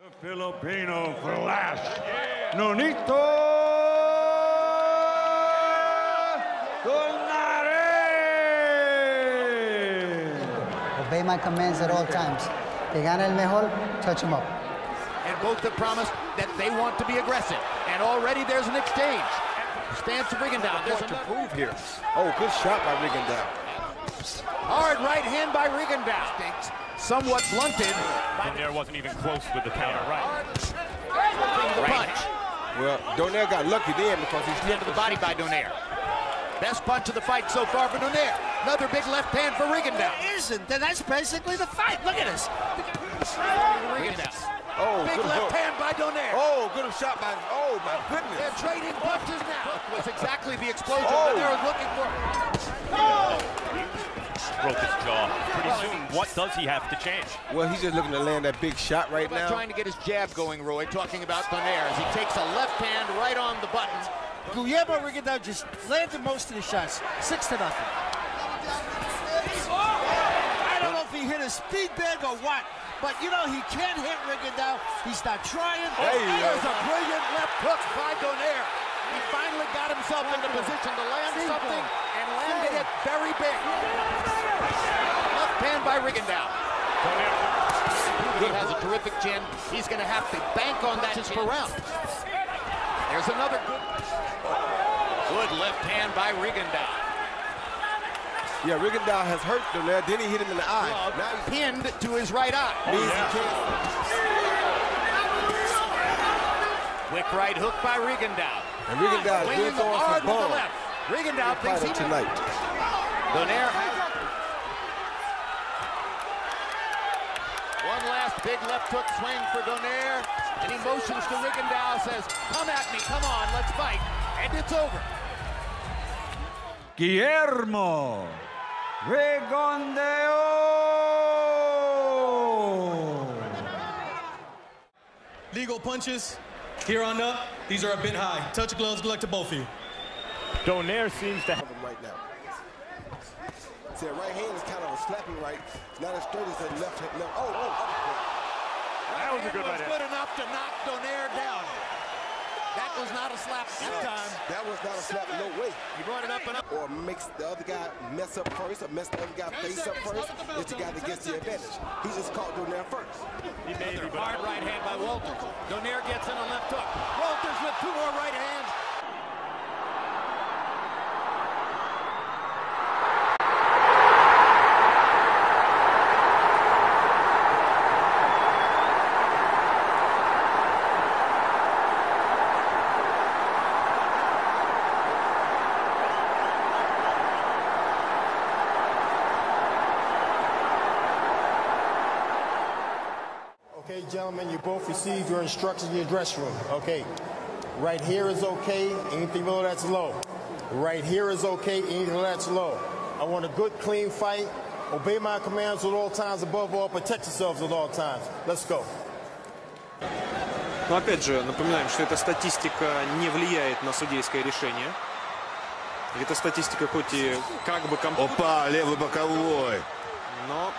The Filipino Flash, Nonito Donaire. Obey my commands at all times. Que gane el mejor, touch him up. And both have promised that they want to be aggressive. And already there's an exchange. Stance of Rigondeaux. There's to another prove here. Oh, good shot by Rigondeaux. hard right hand by Rigondeaux. Somewhat blunted. By Donaire wasn't even close with the counter right. the punch. Well, Donaire got lucky then because he's The end the body by Donaire. Best punch of the fight so far for Donaire. Another big left hand for Rigondeaux. Isn't that? That's basically the fight. Look at this. Rigondeaux. Oh, Big good left hook. hand by Donaire. Oh, good shot by. Oh my goodness. They're trading punches now. That Was exactly the explosion Oh. Donaire was looking for. Broke his jaw. Pretty soon, what does he have to change? Well, he's just looking to land that big shot right About now. trying to get his jab going, Roy, talking about Donaire as he takes a left hand right on the button. Guillermo Rigondeaux just landed most of the shots. Six to nothing. I don't know if he hit a speed bag or what, but you know he can't hit Rigondeaux. He's not trying. Hey, uh, There's a brilliant left hook by Donaire. He finally got himself into position to land something and landed it very big. Left hand by Rigondeaux. He has a terrific chin. He's going to have to bank on that just per round. There's another good, good left hand by Rigondeaux. Yeah, Rigondeaux has hurt Donaire. Then he hit him in the eye. Now he's Pinned to his right eye. Oh, means he can't. Quick right hook by Rigondeaux. And Rigondeaux is Swinging really throwing hard some with the left. Rigondeaux thinks he Fighter tonight. Donaire has last big left hook swing for Donaire, and he motions to Rigondeaux, says, "Come at me, come on, let's fight," and it's over. Guillermo Rigondeaux. Legal punches. Here on up, these are a bit high. Touch gloves, good luck to both of you. Donaire seems to have him right now. See, right hand is kind of a slapping right. It's not as straight as that left hand. Left. Oh, oh, oh. That was a good was right hand. enough to knock Donaire down. That was not a slap that time. That was not a slap, no way. He brought it up and up. Or makes the other guy mess up first, or mess the other guy face up first. It's the guy that gets the advantage. He just caught Donaire first. He may be, Another but hard right hand by Walters. Donaire gets in a left hook. Walters with two more right hands. Okay, gentlemen, you both received your instructions in your dressing room. Okay, right here is okay, anything below that's low. Right here is okay, anything below that's low. I want a good, clean fight. Obey my commands at all times, above all, protect yourselves at all times. Let's go. Но опять же, напоминаем, что эта статистика не влияет на судейское решение. Эта статистика хоть и как бы комп... Опа, левый боковой. но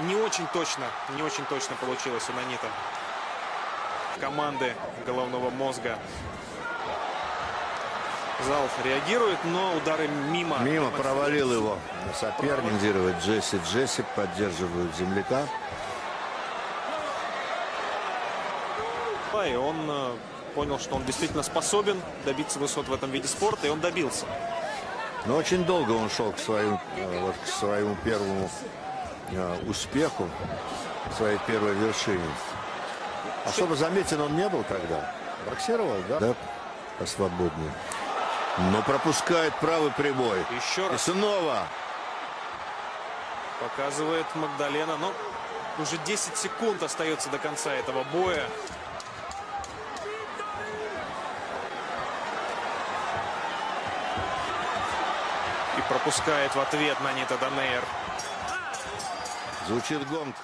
не очень точно, не очень точно получилось у Нанита. Команды головного мозга. Зал реагирует, но удары мимо. Мимо провалил его соперник. Комментирует Джесси Джесси, поддерживают земляка. И он э, понял, что он действительно способен добиться высот в этом виде спорта, и он добился. Но очень долго он шел к своему, э, вот, к своему первому успеху, к своей первой вершине. Особо заметен он не был тогда. Боксировал, да? Да, посвободнее. Но пропускает правый прибой. Еще И раз снова. показывает Магдалена. Но уже 10 секунд остается до конца этого боя. И пропускает в ответ Нанита Данейр. Звучит гонг.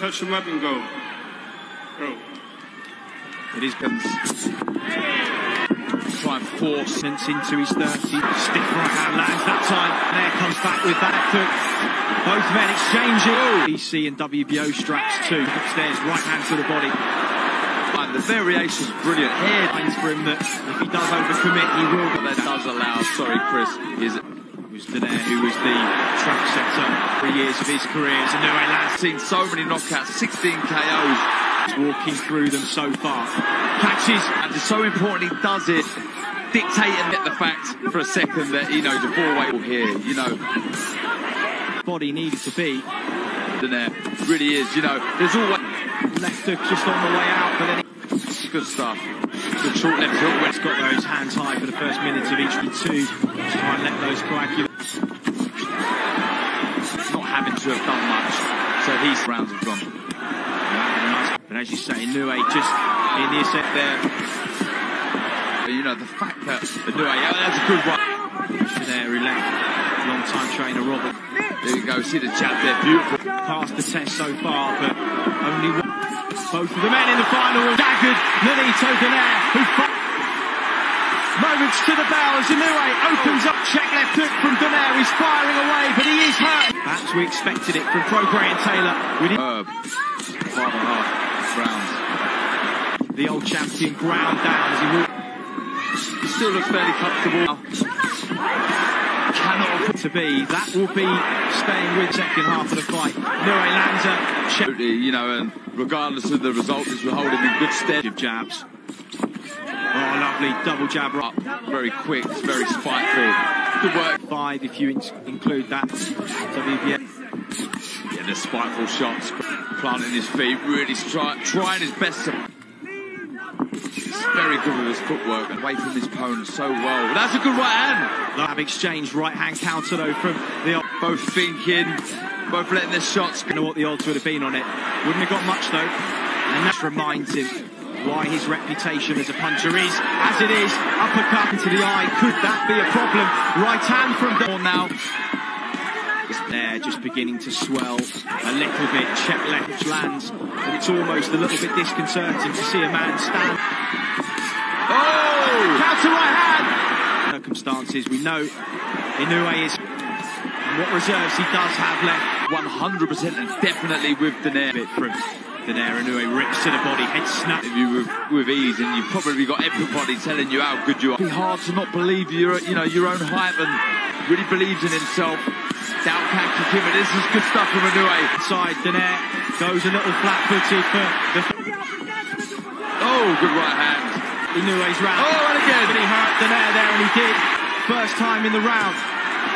Touch him up and go. Go. It is Pins. Try and force Since into his 30. Stiff right hand lands that time. There comes back with that hook. Both men exchanging. BC oh, and WBO straps too. Upstairs, right hand to the body. And the variation is brilliant. Here, Finds for him that if he does overcommit, he will. But that does allow, sorry Chris, is Donaire who was the track setter for years of his career. Inoue lands seen so many knockouts, 16 KOs. He's walking through them so far. Catches. And so important he does it, dictating the fact for a second that, you know, the four weight will here, you know. Body needed to be. And There really is, you know, there's always Left hook just on the way out, but then good stuff. Good short left hook he's got those hands high for the first minute of each two. Try and let those coagulate. To have done much. So he's rounds have gone. But as you say, Inoue just in the set there. You know, the fact that Inoue, yeah, that's a good one. There he left. Long time trainer Robert. There you go, see the jab there, beautiful. Passed the test so far, but only one. Both of the men in the final daggered. Nonito Donaire, who Moments to the bell as Inoue opens up. Check left hook from Donaire. He's firing away, but he is hurt. Perhaps we expected it from Prograis and Taylor. Herb, five and a half rounds. the old champion ground down as he walked. He still looks fairly comfortable. Cannot afford to be. That will be staying with second half of the fight. Inoue lands a You know, and regardless of the result, this will hold him in good stead. of jabs. Oh, lovely double jab right. Very quick, very spiteful. Good work. Five if you in- include that. WBA. Yeah, the spiteful shots, planting his feet, really try, trying his best to. He's very good with his footwork away from his opponent so well. That's a good right hand. Lab exchange right hand counter though from the Both thinking, both letting their shots don't know what the odds would have been on it. Wouldn't have got much though. And that reminds him why his reputation as a puncher is as it is. Uppercut into the eye. Could that be a problem? Right hand from Dawn now. There, just beginning to swell a little bit. Check left lands, and it's almost a little bit disconcerting to see a man stand. Oh! Counter right hand. Circumstances we know Inoue is. What reserves he does have left. 100% and definitely with Donaire. From Donaire Inoue rips to the body, head snap. If you with, with ease, and you've probably got everybody telling you how good you are. It'd be hard to not believe your, you know, your own hype and really believes in himself. Doubt can't him, and this is good stuff from Inoue. Side Donaire goes a little flat-footed for the Oh, good right hand. Inoue's round. Oh, and again. But he hurt Donaire there, and he did. First time in the round.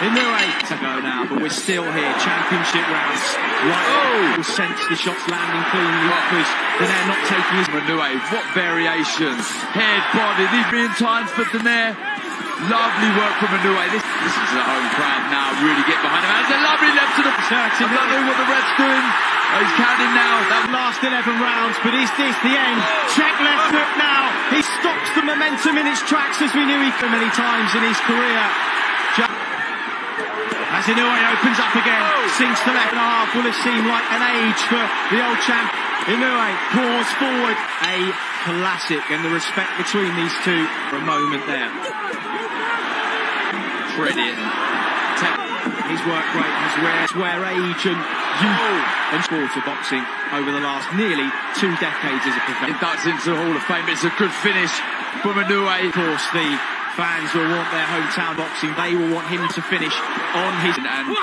Inoue to go now, but we're still here. Championship rounds. Right. Oh. Sense the shots landing cleanly because not taking his. Inoue, what variations. Head, body, these being times for Donaire. Lovely work from Inoue. This, this is the home crowd now. Really get behind him. That's a lovely left to the... I don't know what the ref's doing. Oh, he's counting now. That Last 11 rounds, but is this the end? Check left hook now. He stops the momentum in its tracks as we knew he so many times in his career. Ju- As Inoue opens up again, sinks to left and a half, will have seemed like an age for the old champ. Inoue pours forward. A classic and the respect between these two for a moment there. credit. His work rate has where, where age and youth oh. and sport of boxing over the last nearly two decades as a professional. Inducts into the Hall of Fame. It's a good finish from Inoue. Of course, the fans will want their hometown boxing. They will want him to finish on his. And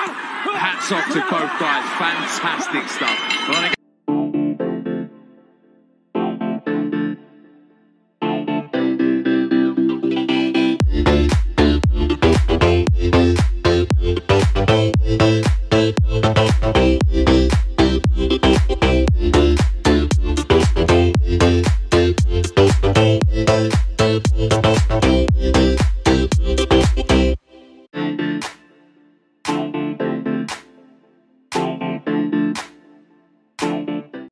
hats off to both guys. Fantastic stuff.